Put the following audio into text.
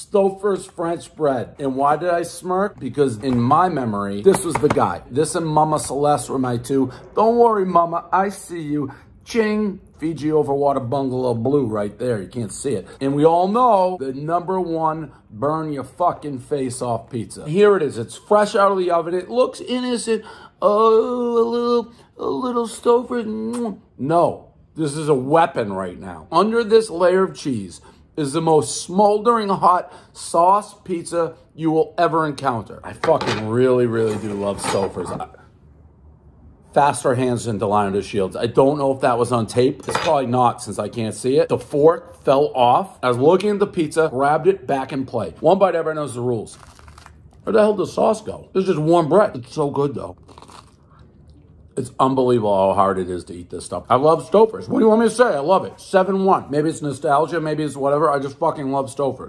Stouffer's French bread. And why did I smirk? Because in my memory, this was the guy. This and Mama Celeste were my two. Don't worry, Mama, I see you. Ching, Fiji Overwater Bungalow Blue right there. You can't see it. And we all know the number one burn your fucking face off pizza. Here it is. It's fresh out of the oven. It looks innocent. Oh, a little, a little Stouffer. No, this is a weapon right now. Under this layer of cheese is the most smoldering hot sauce pizza you will ever encounter. I fucking really, really do love Stouffer's. Faster hands than Delano Shields. I don't know if that was on tape. It's probably not since I can't see it. The fork fell off. I was looking at the pizza, grabbed it back in play. One bite, everyone knows the rules. Where the hell does sauce go? This is just warm bread. It's so good though. It's unbelievable how hard it is to eat this stuff. I love Stouffer's. What do you want me to say? I love it. 7-1. Maybe it's nostalgia. Maybe it's whatever. I just fucking love Stouffer's.